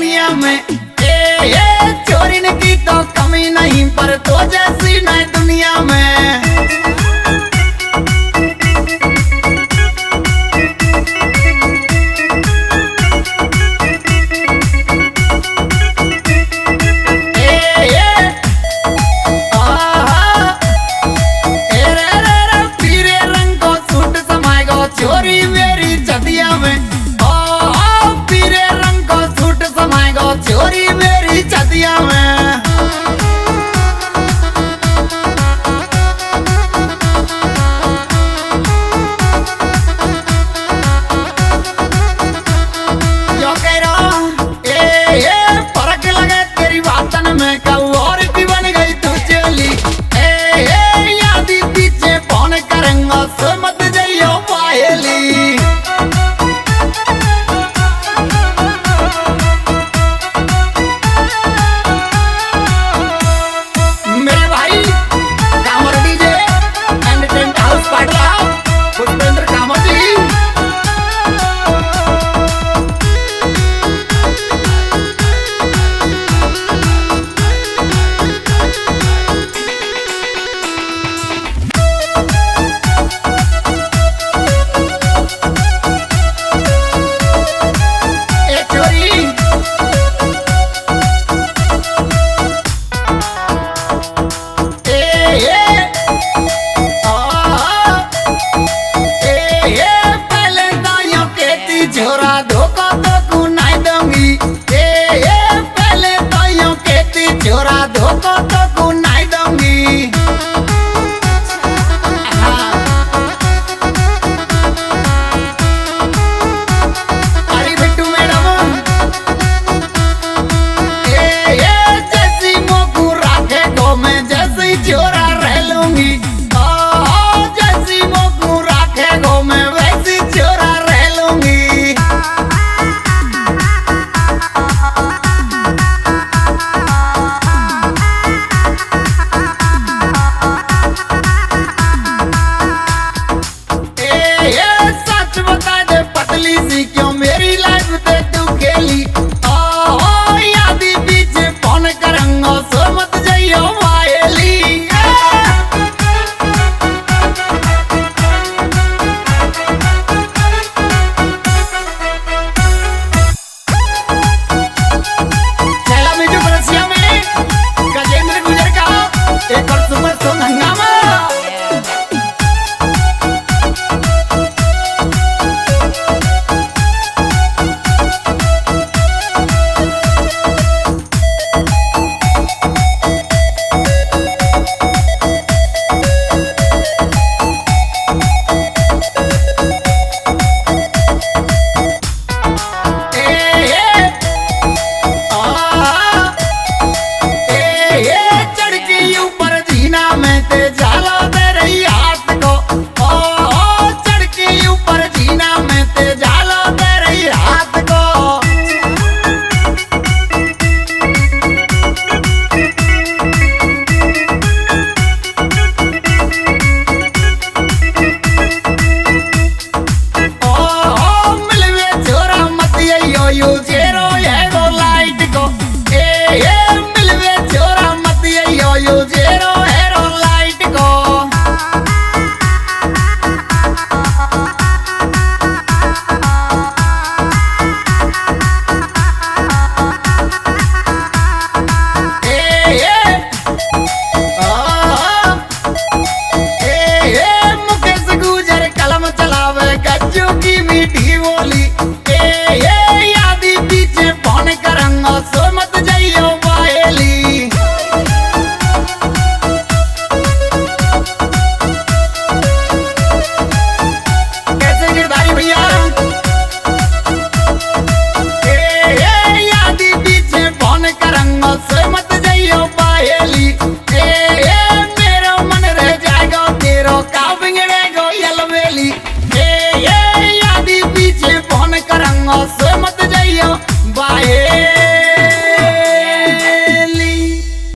दुनिया में। ए, ए चोरी की तो कमी नहीं पर तो जैसी मैं दुनिया में।